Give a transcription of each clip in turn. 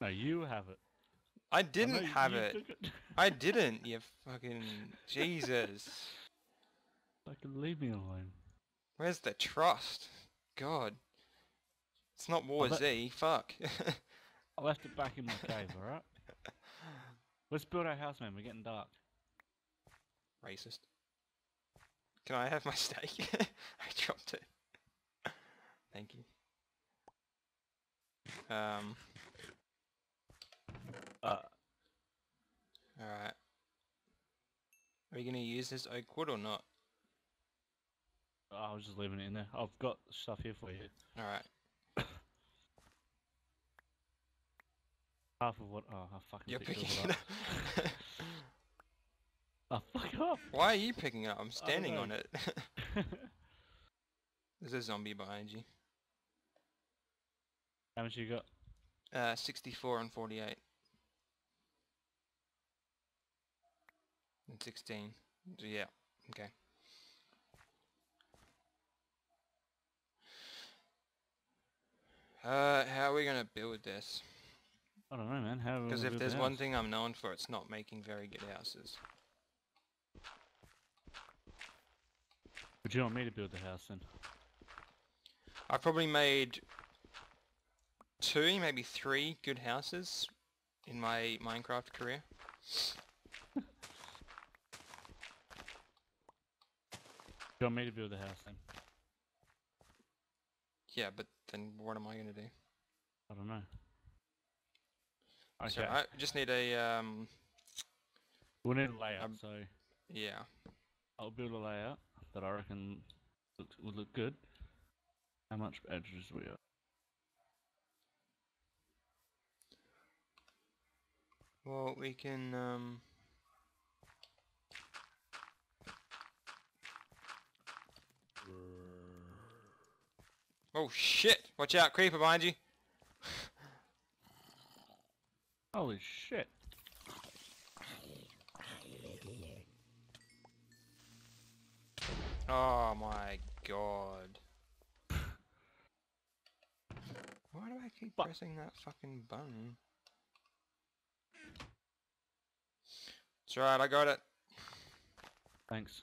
No, you have it. I didn't have it. it. I didn't. You fucking Jesus. Fucking leave me alone. Where's the trust? God. It's not War Z. Fuck. I left it back in my cave, alright? Let's build our house, man. We're getting dark. Racist. Can I have my steak? I dropped it. Thank you. Um. Uh, Alright. Are you gonna use this oak wood or not? I was just leaving it in there. I've got stuff here for you. Alright. Half of what? Oh, I fucking You're picking it that. up. Oh, fuck off! Why are you picking it up? I'm standing on it. There's a zombie behind you. How much you got? Uh, 64 and 48. And 16. Yeah, okay. Uh, how are we gonna build this? I don't know, man. How? Because if there's the one thing I'm known for, it's not making very good houses. Would you want me to build the house then? I probably made two, maybe three good houses in my Minecraft career. You want me to build the house then? Yeah, but then what am I gonna do? I don't know. Okay. So. I just need a um, We'll need a layout, Um, so yeah. I'll build a layout that I reckon looks, would look good. How much edges we got? Well, we can um. Oh shit! Watch out, creeper behind you. Holy shit! Oh my god. Why do I keep Fuck. pressing that fucking button? It's right, I got it. Thanks.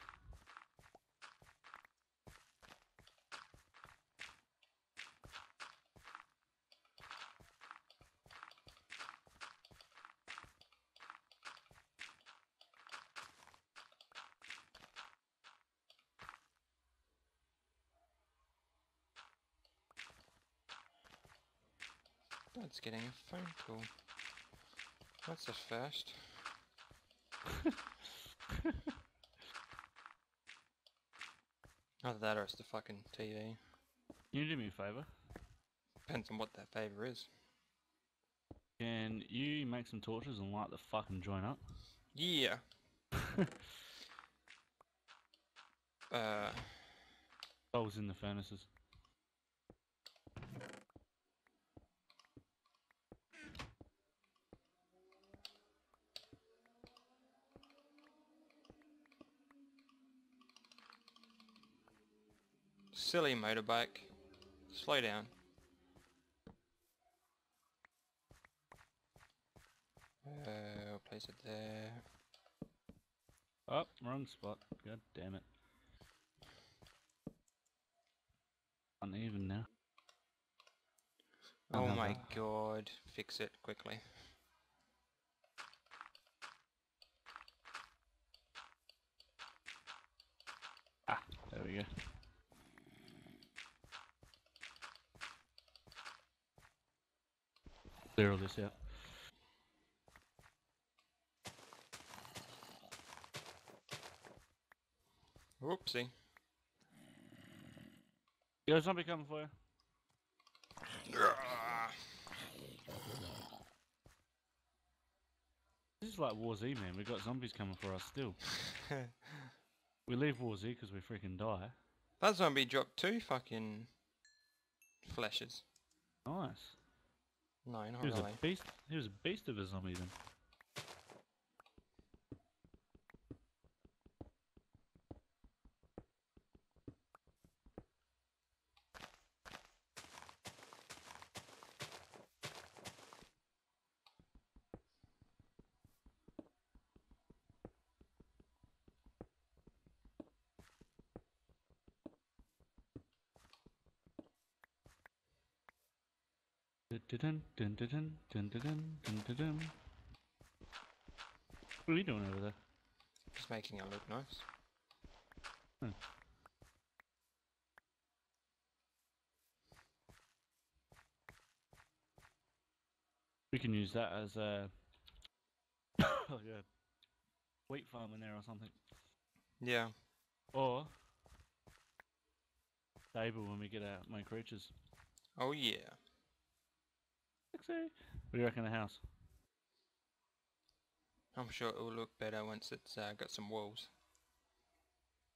Dad's getting a phone call. That's a first. Either that or it's the fucking TV. Can you do me a favour? Depends on what that favour is. Can you make some torches and light the fucking joint up? Yeah. Uh, Coals in the furnaces. Silly motorbike. Slow down. Uh, I'll place it there. Oh, wrong spot. God damn it. Uneven now. Oh my god. Fix it quickly. Ah, there we go. Clear all this out. Whoopsie. Yo, zombie coming for you. This is like War Z, man. We've got zombies coming for us still. We leave War Z because we freaking die. that zombie dropped two fucking fleshes. Nice. No, not He was a beast. A beast of a zombie then. Dun dun dun dun dun dun dun dun dun dun. What are you doing over there? Just making it look nice. Hmm. We can use that as a like a wheat farm in there or something, Yeah. or stable when we get our main creatures. Oh yeah. What do you reckon of the house? I'm sure it will look better once it's uh, got some walls.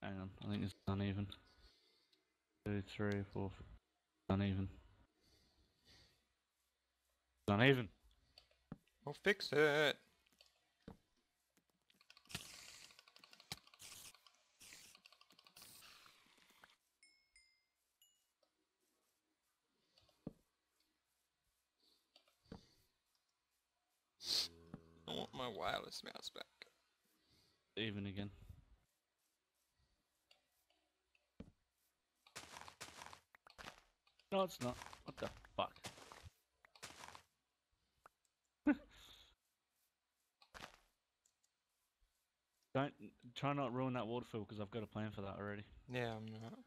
Hang on, I think it's uneven. Two, three, four, f- uneven. It's uneven. We'll fix it. I want my wireless mouse back. Even again. No, it's not. What the fuck? Don't try not ruin that waterfill because I've got a plan for that already. Yeah, I'm not.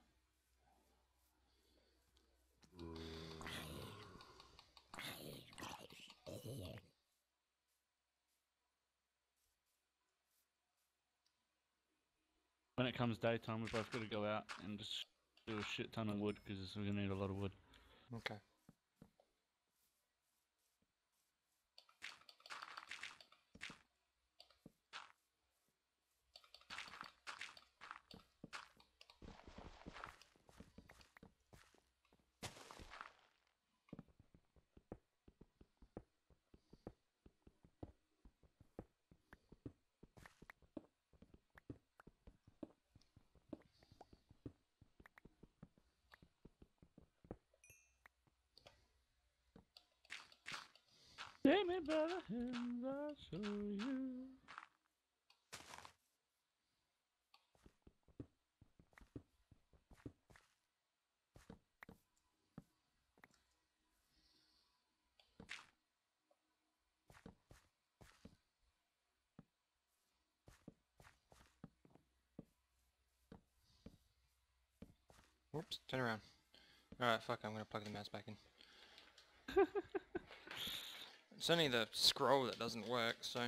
When it comes daytime, we've both got to go out and just do a shit ton of wood because we're gonna need a lot of wood. Okay. Take me by the hand, I'll show you. Whoops, turn around. Alright, fuck, I'm gonna plug the mouse back in. it's only the scroll that doesn't work, so...